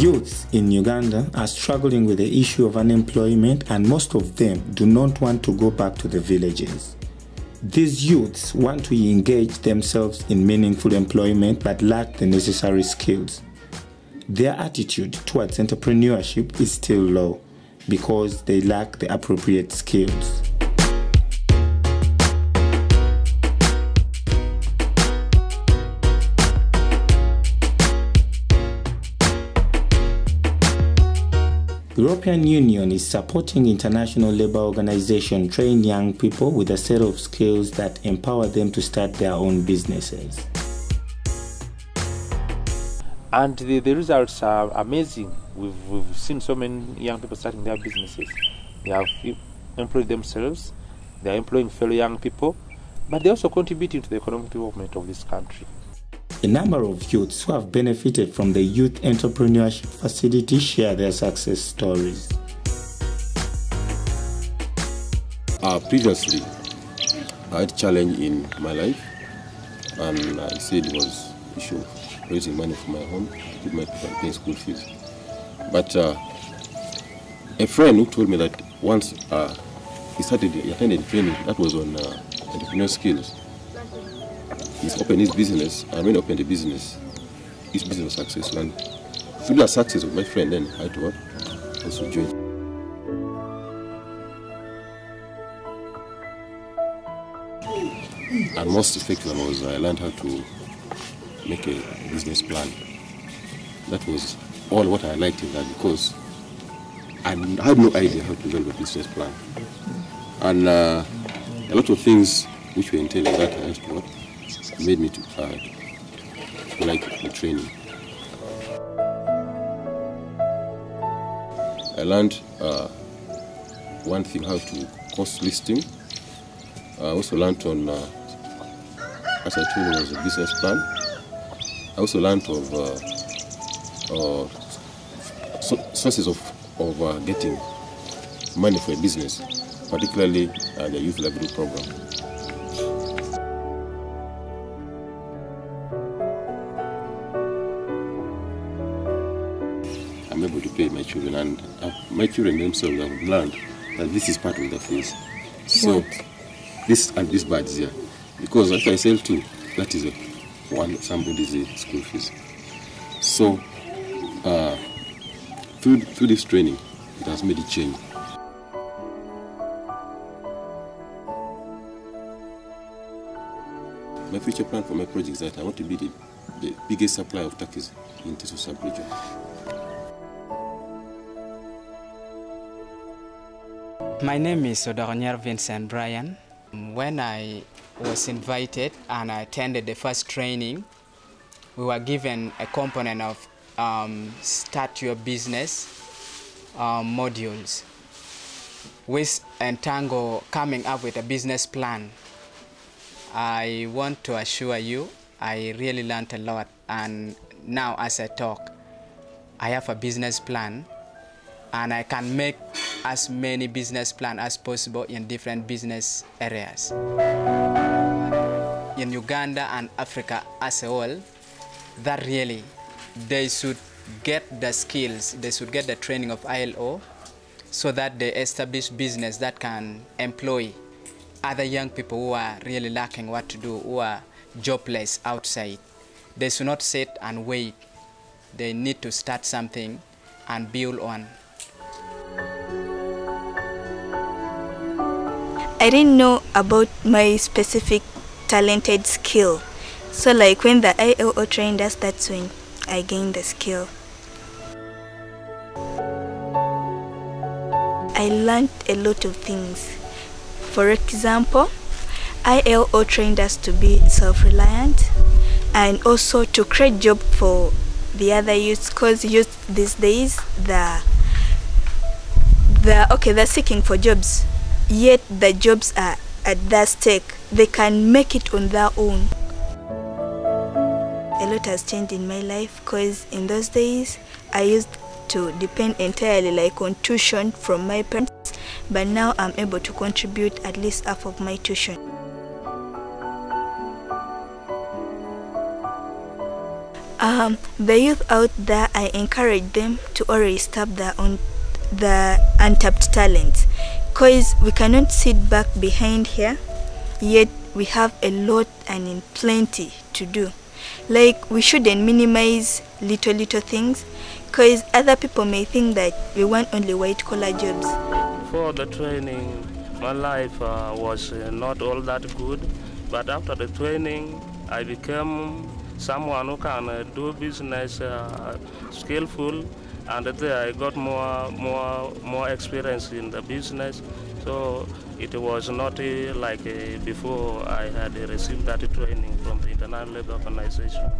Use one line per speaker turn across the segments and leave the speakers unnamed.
Youths in Uganda are struggling with the issue of unemployment and most of them do not want to go back to the villages. These youths want to engage themselves in meaningful employment but lack the necessary skills. Their attitude towards entrepreneurship is still low because they lack the appropriate skills. European Union is supporting International labor Organization train young people with a set of skills that empower them to start their own businesses.
And the, the results are amazing. We've, we've seen so many young people starting their businesses. They have employed themselves, they are employing fellow young people, but they're also contributing to the economic development of this country.
A number of youths who have benefited from the Youth Entrepreneurship Facility share their success stories.
Uh, previously, I had a challenge in my life, and I said it was issue raising money for my home keep my people paying school fees. But uh, a friend who told me that once uh, he started, he attended training that was on uh, entrepreneurial skills he's opened his business, and when he opened the business, his business was successful. And through the success of my friend, then I to what? Also join. And most effective was I learned how to make a business plan. That was all what I liked in that because I had no idea how to develop a business plan. And uh, a lot of things which were entailed in that I had to? Made me to, uh, to like the training. I learned uh, one thing how to cost listing. I also learned on, uh, as I told you, was a business plan. I also learned of uh, uh, so sources of, of uh, getting money for a business, particularly the youth livelihood program. I'm able to pay my children, and uh, my children themselves have learned that this is part of the fees. So what? this and this badge here, because if I sell two, that is a, one somebody's school fees. So uh, through through this training, it has made a change. My future plan for my project is that I want to be the, the biggest supplier of turkeys in Teso sub-region.
My name is Odoronier Vincent Brian. When I was invited and I attended the first training, we were given a component of um, start your business um, modules with Entango coming up with a business plan. I want to assure you I really learned a lot and now as I talk I have a business plan and I can make as many business plan as possible in different business areas. In Uganda and Africa as a whole, that really, they should get the skills, they should get the training of ILO so that they establish business that can employ other young people who are really lacking what to do, who are jobless outside. They should not sit and wait. They need to start something and build on.
I didn't know about my specific talented skill. So like when the ILO trained us, that's when I gained the skill. I learned a lot of things. For example, ILO trained us to be self-reliant and also to create job for the other youths because youth these days the the okay they're seeking for jobs yet the jobs are at their stake. They can make it on their own. A lot has changed in my life because in those days I used to depend entirely like on tuition from my parents but now I'm able to contribute at least half of my tuition. Um, the youth out there, I encourage them to always tap their own the untapped talents, cause we cannot sit back behind here, yet we have a lot and in plenty to do. Like we shouldn't minimize little little things, cause other people may think that we want only white collar jobs.
For the training, my life uh, was uh, not all that good, but after the training, I became someone who can uh, do business uh, skillful, and there I got more, more, more experience in the business. So it was not uh, like uh, before I had received that training from the International Labour Organization.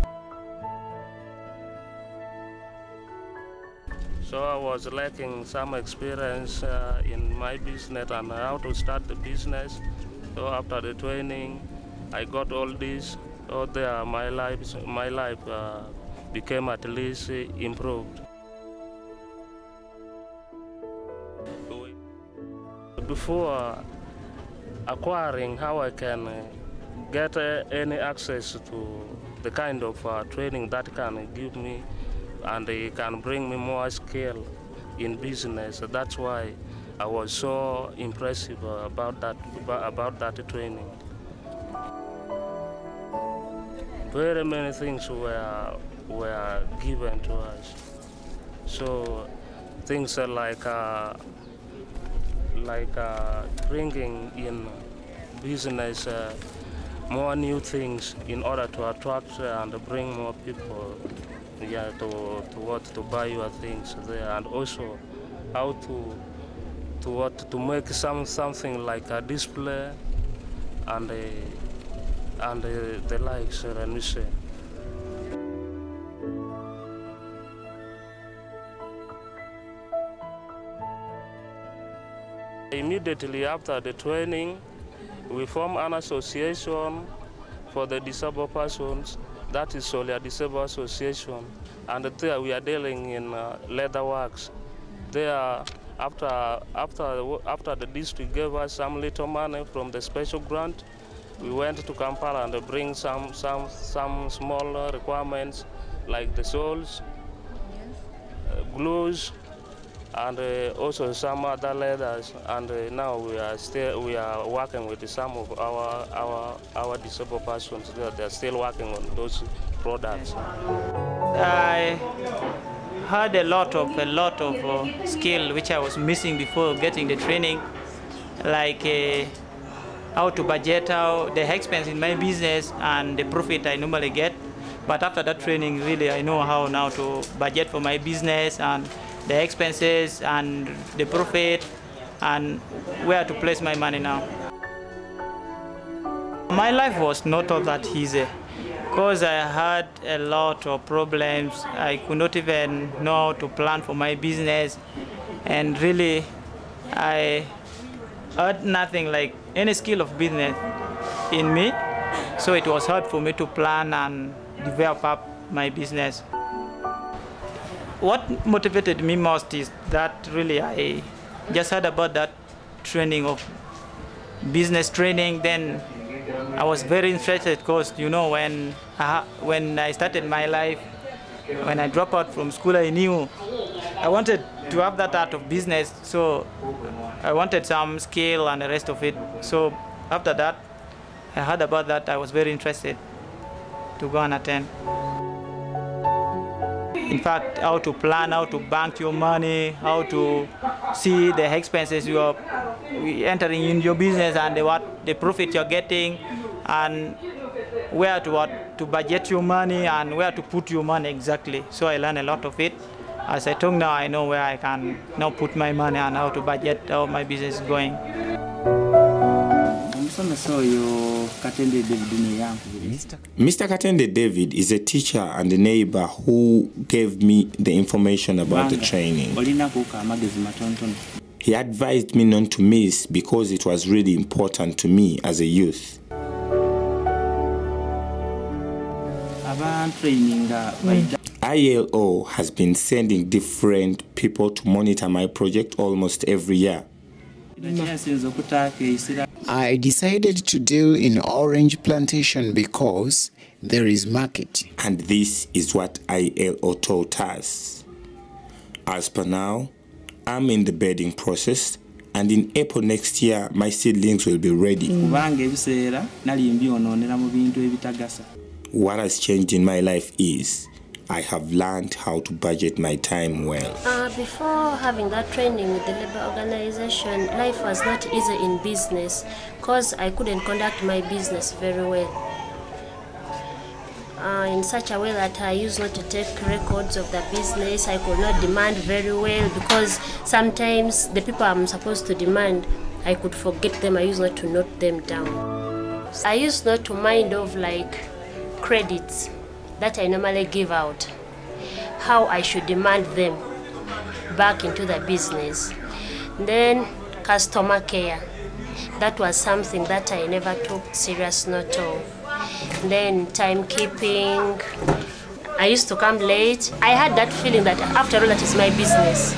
So I was lacking some experience uh, in my business and how to start the business. So after the training, I got all this. So there, my life, my life uh, became at least improved. Before acquiring how I can uh, get uh, any access to the kind of uh, training that can give me and can bring me more skill in business. That's why I was so impressive uh, about that about that training. Very many things were were given to us. So things are like uh, like uh, bringing in business uh, more new things in order to attract and bring more people yeah, to, to what to buy your things there and also how to to what to make some something like a display and and the likes let me say. Immediately after the training, we form an association for the disabled persons. That is Solia Disabled Association, and there we are dealing in uh, leather works. There, after after after the district gave us some little money from the special grant, we went to Kampala and bring some some some small requirements like the soles, uh, glues, and uh, also some other leaders. And uh, now we are still we are working with some of our our our disabled persons. They are still working on those products.
I had a lot of a lot of uh, skill which I was missing before getting the training, like uh, how to budget how the expense in my business and the profit I normally get. But after that training, really, I know how now to budget for my business and the expenses and the profit and where to place my money now. My life was not all that easy because I had a lot of problems. I could not even know how to plan for my business and really I had nothing like any skill of business in me. So it was hard for me to plan and develop up my business. What motivated me most is that really I just heard about that training of business training. Then I was very interested because you know when I, when I started my life, when I dropped out from school, I knew I wanted to have that art of business. So I wanted some skill and the rest of it. So after that, I heard about that. I was very interested to go and attend. In fact, how to plan, how to bank your money, how to see the expenses you are entering in your business and the, what the profit you're getting, and where to what to budget your money and where to put your money exactly. So I learned a lot of it. As I talk now, I know where I can now put my money and how to budget how my business is going.
Mr. Katende David is a teacher and a neighbor who gave me the information about the training. He advised me not to miss because it was really important to me as a youth. ILO has been sending different people to monitor my project almost every year.
I decided to deal in orange plantation because there is market.
And this is what ILO taught us. As per now, I'm in the bedding process and in April next year my seedlings will be ready. What has changed in my life is I have learned how to budget my time well.
Uh, before having that training with the labor organization, life was not easy in business because I couldn't conduct my business very well. Uh, in such a way that I used not to take records of the business. I could not demand very well because sometimes the people I'm supposed to demand, I could forget them. I used not to note them down. I used not to mind of like credits that I normally give out, how I should demand them back into the business. Then customer care, that was something that I never took serious note of. Then timekeeping, I used to come late. I had that feeling that after all, that is my business.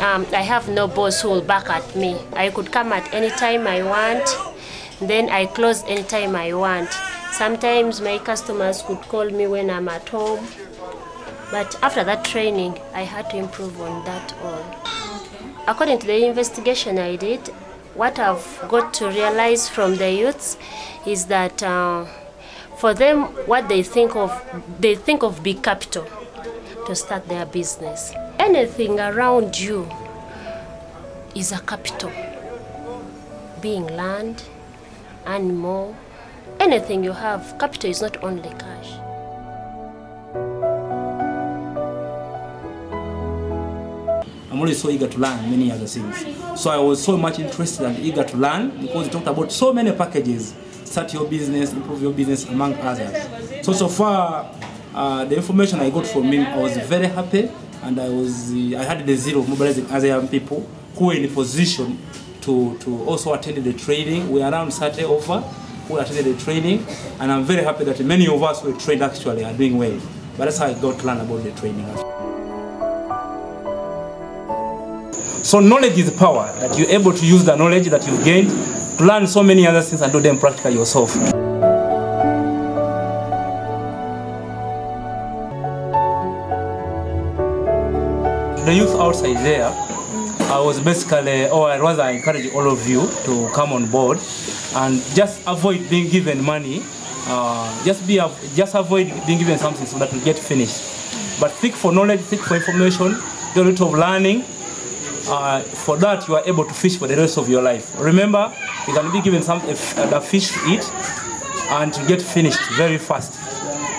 Um, I have no boss who will back at me. I could come at any time I want, then I close any time I want. Sometimes my customers could call me when I'm at home. But after that training, I had to improve on that all. According to the investigation I did, what I've got to realize from the youths is that uh, for them, what they think of, they think of big capital to start their business. Anything around you is a capital. Being land, animal, anything you have, capital is not only cash.
I'm always so eager to learn many other things. So I was so much interested and eager to learn because it talked about so many packages. Start your business, improve your business, among others. So, so far, uh, the information I got from him, I was very happy and I was, uh, I had the zeal of mobilizing other young people who were in a position to, to also attend the training. We around 30 over who attended the training and I'm very happy that many of us who trained actually are doing well. But that's how I got to learn about the training. So knowledge is power, that you're able to use the knowledge that you've gained to learn so many other things and do them practically yourself. The youth outside there, I was basically, or I rather encourage all of you to come on board and just avoid being given money. Uh, just be, just avoid being given something so that we get finished. But seek for knowledge, seek for information, do a little of learning, uh, for that you are able to fish for the rest of your life. Remember, you can be given some a, a fish to eat and to get finished very fast.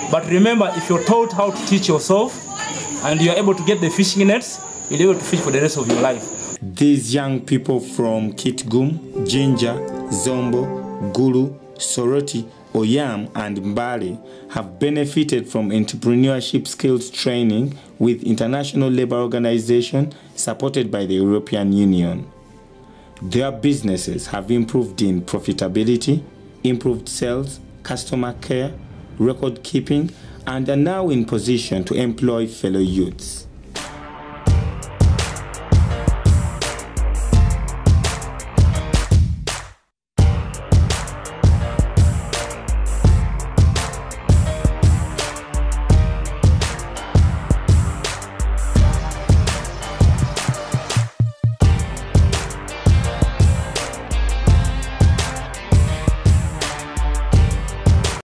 But remember, if you're taught how to teach yourself and you're able to get the fishing nets, you'll be able to fish for the rest of your life.
These young people from Kitgum, Jinja, Zombo, Gulu, Soroti, Oyam, and Mbale have benefited from entrepreneurship skills training with International Labour Organization supported by the European Union. Their businesses have improved in profitability, improved sales, customer care, record keeping, and are now in position to employ fellow youths.